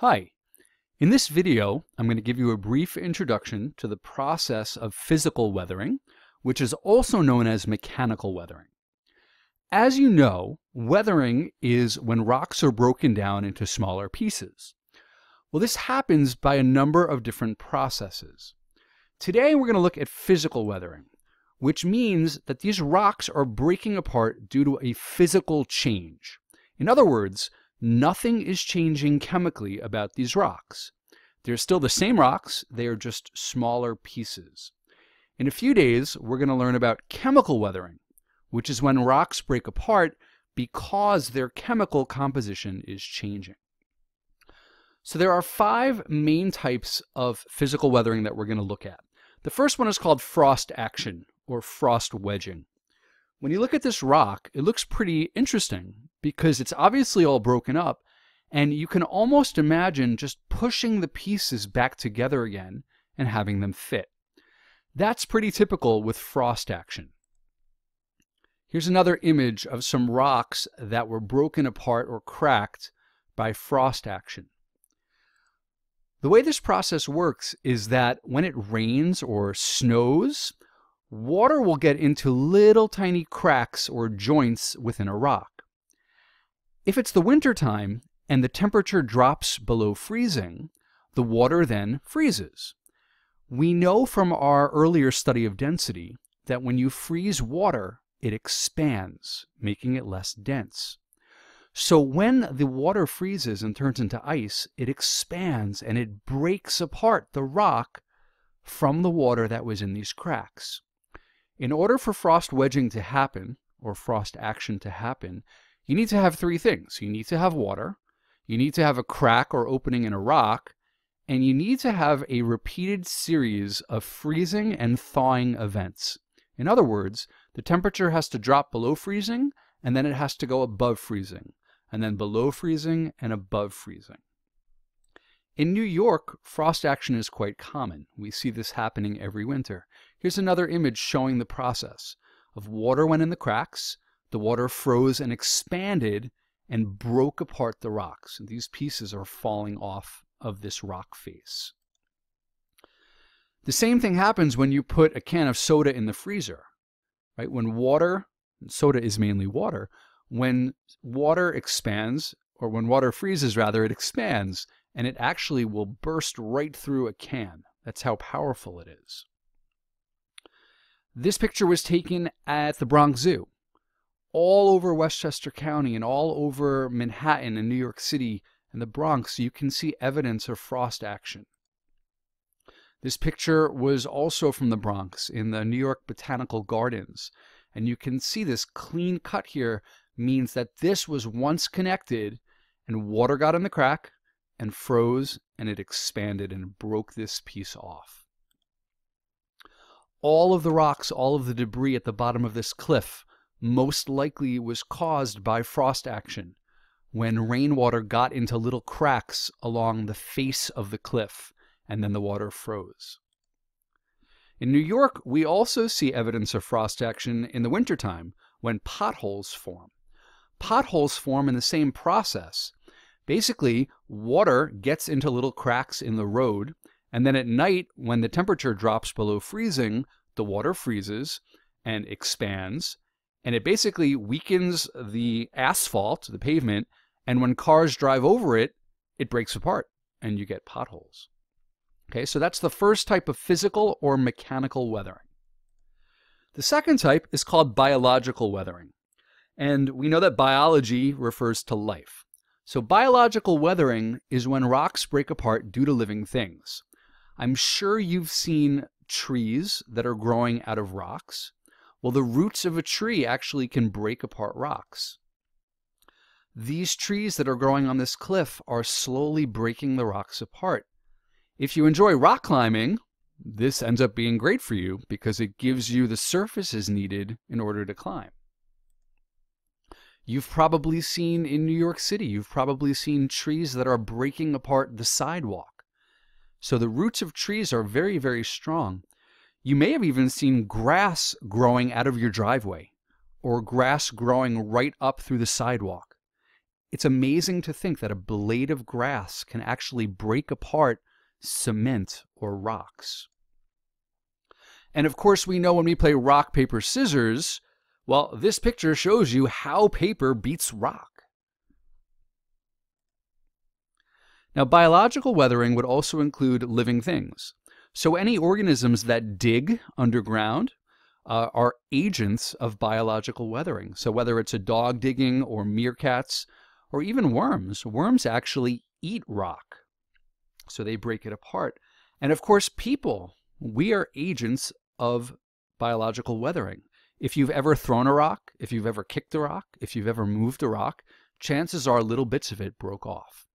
Hi. In this video, I'm going to give you a brief introduction to the process of physical weathering, which is also known as mechanical weathering. As you know, weathering is when rocks are broken down into smaller pieces. Well, this happens by a number of different processes. Today, we're going to look at physical weathering, which means that these rocks are breaking apart due to a physical change. In other words, nothing is changing chemically about these rocks. They're still the same rocks, they are just smaller pieces. In a few days, we're going to learn about chemical weathering, which is when rocks break apart because their chemical composition is changing. So there are five main types of physical weathering that we're going to look at. The first one is called frost action or frost wedging. When you look at this rock, it looks pretty interesting because it's obviously all broken up and you can almost imagine just pushing the pieces back together again and having them fit. That's pretty typical with frost action. Here's another image of some rocks that were broken apart or cracked by frost action. The way this process works is that when it rains or snows, water will get into little tiny cracks or joints within a rock. If it's the winter time and the temperature drops below freezing, the water then freezes. We know from our earlier study of density that when you freeze water, it expands, making it less dense. So when the water freezes and turns into ice, it expands and it breaks apart the rock from the water that was in these cracks. In order for frost wedging to happen, or frost action to happen, you need to have three things. You need to have water, you need to have a crack or opening in a rock, and you need to have a repeated series of freezing and thawing events. In other words, the temperature has to drop below freezing, and then it has to go above freezing, and then below freezing and above freezing. In New York, frost action is quite common. We see this happening every winter. Here's another image showing the process of water went in the cracks, the water froze and expanded and broke apart the rocks. And these pieces are falling off of this rock face. The same thing happens when you put a can of soda in the freezer, right? When water, soda is mainly water, when water expands, or when water freezes rather, it expands and it actually will burst right through a can. That's how powerful it is. This picture was taken at the Bronx Zoo. All over Westchester County and all over Manhattan and New York City and the Bronx, you can see evidence of frost action. This picture was also from the Bronx in the New York Botanical Gardens. And you can see this clean cut here means that this was once connected and water got in the crack, and froze and it expanded and broke this piece off. All of the rocks, all of the debris at the bottom of this cliff most likely was caused by frost action when rainwater got into little cracks along the face of the cliff and then the water froze. In New York, we also see evidence of frost action in the wintertime when potholes form. Potholes form in the same process Basically, water gets into little cracks in the road, and then at night, when the temperature drops below freezing, the water freezes and expands, and it basically weakens the asphalt, the pavement, and when cars drive over it, it breaks apart and you get potholes. Okay, so that's the first type of physical or mechanical weathering. The second type is called biological weathering. And we know that biology refers to life. So biological weathering is when rocks break apart due to living things. I'm sure you've seen trees that are growing out of rocks. Well, the roots of a tree actually can break apart rocks. These trees that are growing on this cliff are slowly breaking the rocks apart. If you enjoy rock climbing, this ends up being great for you because it gives you the surfaces needed in order to climb. You've probably seen in New York City, you've probably seen trees that are breaking apart the sidewalk. So the roots of trees are very, very strong. You may have even seen grass growing out of your driveway or grass growing right up through the sidewalk. it's amazing to think that a blade of grass can actually break apart cement or rocks. And of course, we know when we play rock, paper, scissors, well, this picture shows you how paper beats rock. Now, biological weathering would also include living things. So, any organisms that dig underground uh, are agents of biological weathering. So, whether it's a dog digging or meerkats or even worms, worms actually eat rock. So, they break it apart. And of course, people, we are agents of biological weathering. If you've ever thrown a rock, if you've ever kicked a rock, if you've ever moved a rock, chances are little bits of it broke off.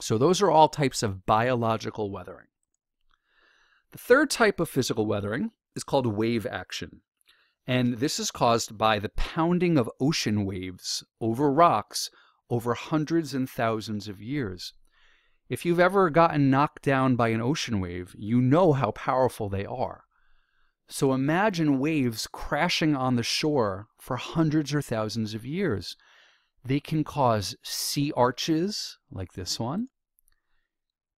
So those are all types of biological weathering. The third type of physical weathering is called wave action. And this is caused by the pounding of ocean waves over rocks over hundreds and thousands of years. If you've ever gotten knocked down by an ocean wave, you know how powerful they are. So imagine waves crashing on the shore for hundreds or thousands of years. They can cause sea arches, like this one,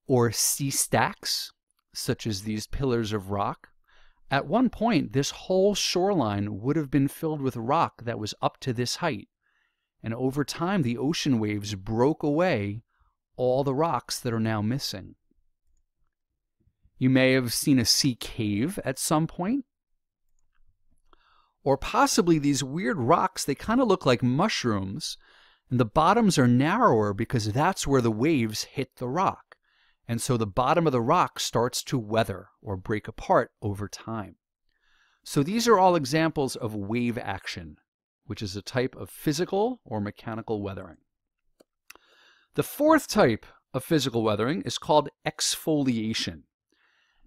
or sea stacks, such as these pillars of rock. At one point, this whole shoreline would have been filled with rock that was up to this height. And over time, the ocean waves broke away all the rocks that are now missing. You may have seen a sea cave at some point. Or possibly these weird rocks, they kind of look like mushrooms and the bottoms are narrower because that's where the waves hit the rock. And so the bottom of the rock starts to weather or break apart over time. So these are all examples of wave action, which is a type of physical or mechanical weathering. The fourth type of physical weathering is called exfoliation.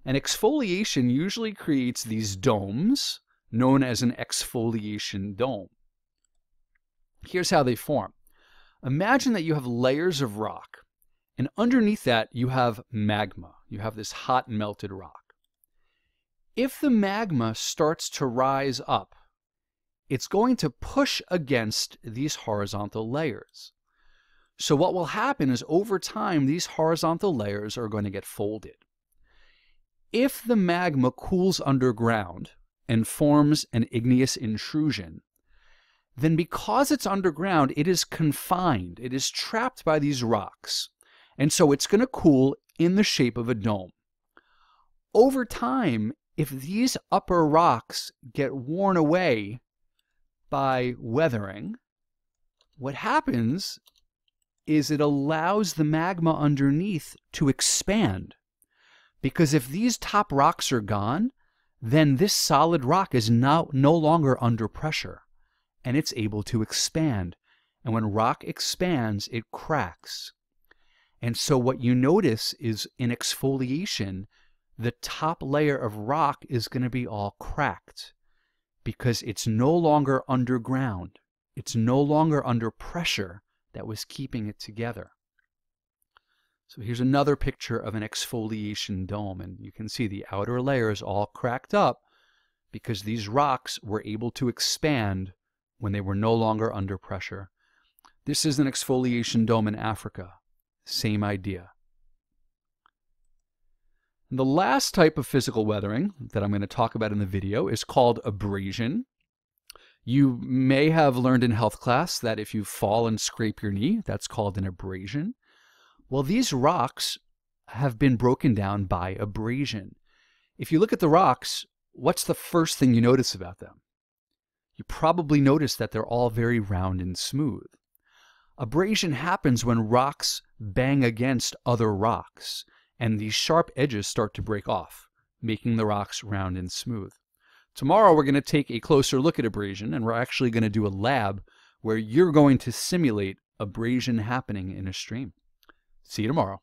And exfoliation usually creates these domes, known as an exfoliation dome. Here's how they form. Imagine that you have layers of rock, and underneath that you have magma. You have this hot melted rock. If the magma starts to rise up, it's going to push against these horizontal layers. So what will happen is over time, these horizontal layers are going to get folded. If the magma cools underground and forms an igneous intrusion, then because it's underground, it is confined. It is trapped by these rocks. And so it's going to cool in the shape of a dome. Over time, if these upper rocks get worn away by weathering, what happens is it allows the magma underneath to expand. Because if these top rocks are gone, then this solid rock is now no longer under pressure and it's able to expand. And when rock expands, it cracks. And so what you notice is in exfoliation, the top layer of rock is going to be all cracked because it's no longer underground. It's no longer under pressure that was keeping it together. So here's another picture of an exfoliation dome, and you can see the outer layer is all cracked up because these rocks were able to expand when they were no longer under pressure. This is an exfoliation dome in Africa. Same idea. The last type of physical weathering that I'm going to talk about in the video is called abrasion. You may have learned in health class that if you fall and scrape your knee, that's called an abrasion. Well, these rocks have been broken down by abrasion. If you look at the rocks, what's the first thing you notice about them? you probably notice that they're all very round and smooth. Abrasion happens when rocks bang against other rocks, and these sharp edges start to break off, making the rocks round and smooth. Tomorrow we're going to take a closer look at abrasion, and we're actually going to do a lab where you're going to simulate abrasion happening in a stream. See you tomorrow.